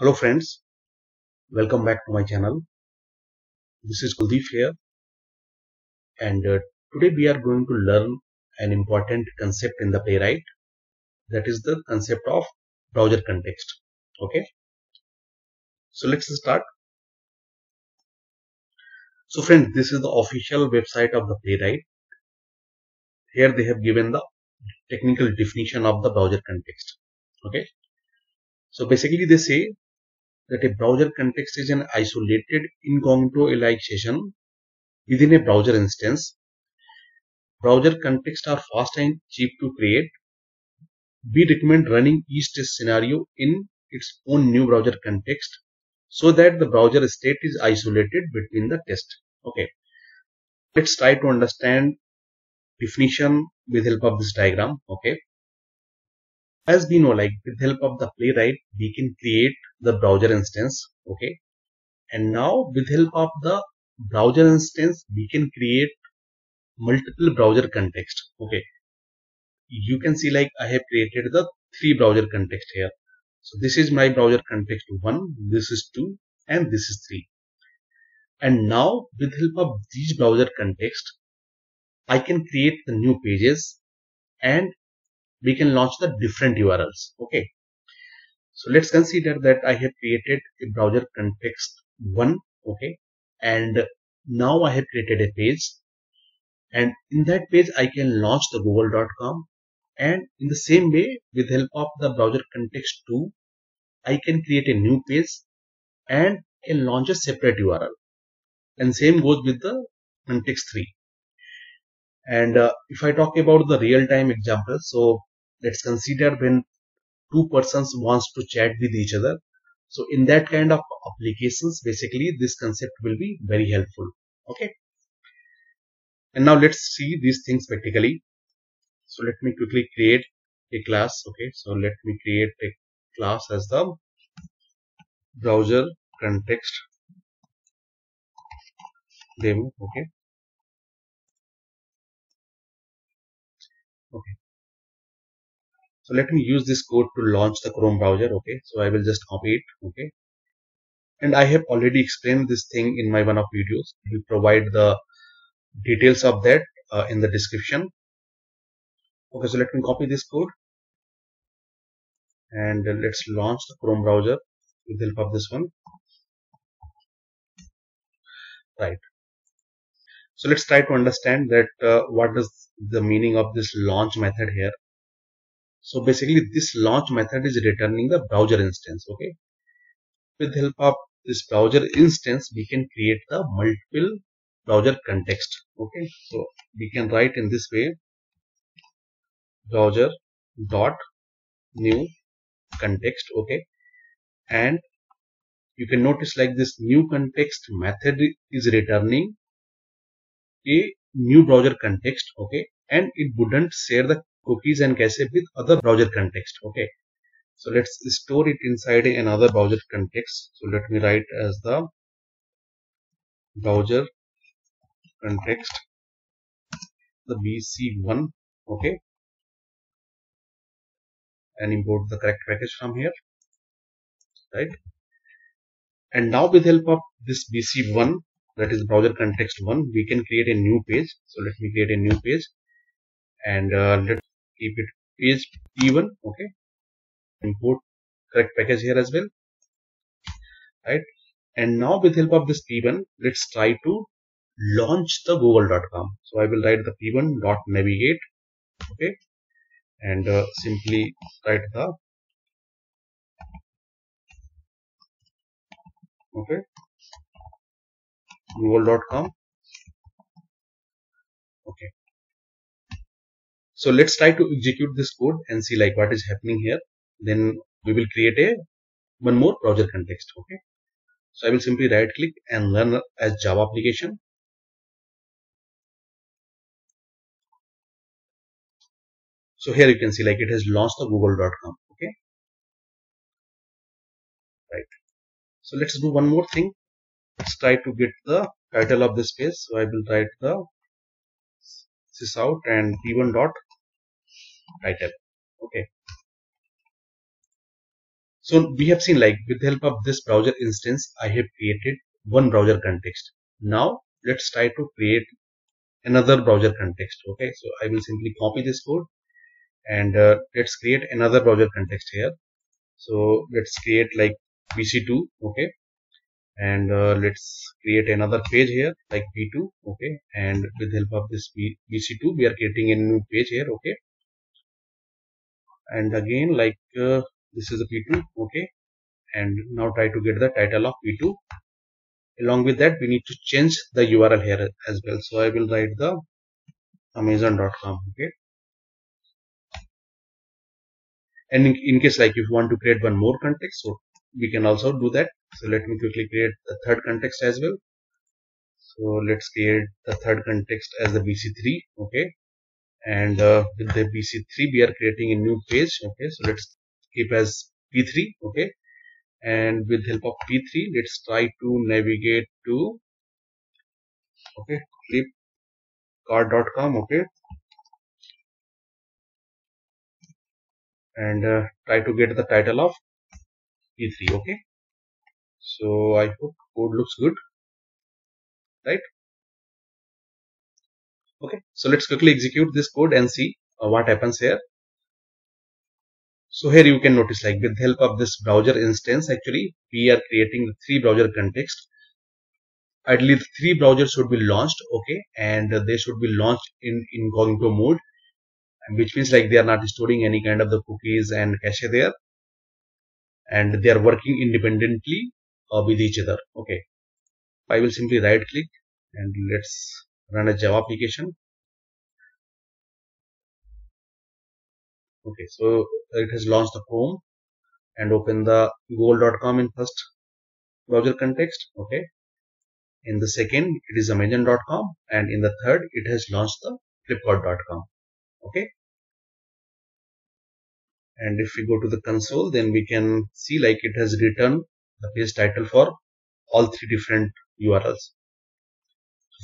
Hello friends, welcome back to my channel. This is Kuldeep here and uh, today we are going to learn an important concept in the playwright that is the concept of browser context. Okay, so let's start. So friends, this is the official website of the playwright. Here they have given the technical definition of the browser context. Okay, so basically they say that a browser context is an isolated incognito session within a browser instance. Browser contexts are fast and cheap to create. We recommend running each test scenario in its own new browser context so that the browser state is isolated between the test. Okay. Let's try to understand definition with help of this diagram. Okay. As we know, like with help of the playwright, we can create the browser instance. Okay. And now with help of the browser instance, we can create multiple browser context. Okay. You can see like I have created the three browser context here. So this is my browser context one, this is two, and this is three. And now with help of these browser context, I can create the new pages and we can launch the different URLs. Okay. So let's consider that I have created a browser context one. Okay. And now I have created a page and in that page I can launch the google.com and in the same way with help of the browser context 2 I can create a new page and can launch a separate URL and same goes with the context 3 and uh, if I talk about the real-time example so let's consider when two persons wants to chat with each other. So in that kind of applications basically this concept will be very helpful. Okay? And now let's see these things practically. So let me quickly create a class. Okay? So let me create a class as the browser context demo. Okay so let me use this code to launch the chrome browser okay? So i will just copy it okay? And i have already explained this thing in my one of videos. We provide the details of that uh, in the description. Okay so let me copy this code. And let's launch the chrome browser with the help of this one. Right. So let's try to understand that uh, what is the meaning of this launch method here so basically this launch method is returning the browser instance okay? With the help of this browser instance we can create the multiple browser context okay? So we can write in this way browser dot new context okay? And you can notice like this new context method is returning a new browser context okay? And it wouldn't share the cookies and cache with other browser context okay? So let's store it inside another browser context. So let me write as the browser context the bc1 okay? And import the correct package from here right? And now with help of this bc1 that is browser context 1 we can create a new page. So let me create a new page. And uh, let's keep it page p1 okay import correct package here as well right? And now with help of this p1 let's try to launch the google.com so i will write the p1 dot navigate okay? And uh, simply write the okay? Google.com okay so let's try to execute this code and see like what is happening here. Then we will create a one more browser context okay? So i will simply right click and learn as java application. So here you can see like it has launched the google.com okay? Right. So let's do one more thing. Let's try to get the title of this page so i will write the sysout and p1 dot title okay So we have seen like with the help of this browser instance, I have created one browser context. Now let's try to create another browser context. Okay, so I will simply copy this code and uh, let's create another browser context here. So let's create like BC2. Okay, and uh, let's create another page here like b2 okay and with the help of this bc2 we are creating a new page here okay and again like uh, this is a p2 okay? And now try to get the title of p2 along with that we need to change the url here as well. So i will write the amazon.com okay? And in, in case like if you want to create one more context so we can also do that. So let me quickly create the third context as well. So let's create the third context as the bc3 okay and uh, with the bc3 we are creating a new page okay? So let's keep as p3 okay? And with help of p3 let's try to navigate to okay flipkart.com okay? And uh, try to get the title of p3 okay? So i hope code looks good right okay so let's quickly execute this code and see uh, what happens here. So here you can notice like with the help of this browser instance actually we are creating the three browser context. Ideally the three browsers should be launched okay and they should be launched in incognito mode which means like they are not storing any kind of the cookies and cache there. And they are working independently uh, with each other okay. I will simply right click and let's run a Java application. Okay so it has launched the Chrome and open the google.com in first browser context. Okay. In the second it is amazon.com and in the third it has launched the flipkart.com okay. And if we go to the console then we can see like it has written the page title for all three different urls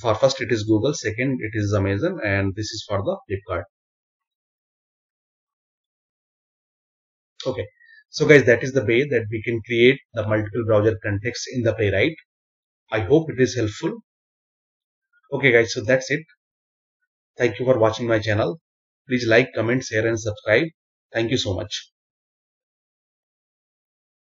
for first it is google. Second it is amazon. And this is for the flipkart. Okay. So guys that is the way that we can create the multiple browser context in the playwright. I hope it is helpful. Okay guys. So that's it. Thank you for watching my channel. Please like comment share and subscribe. Thank you so much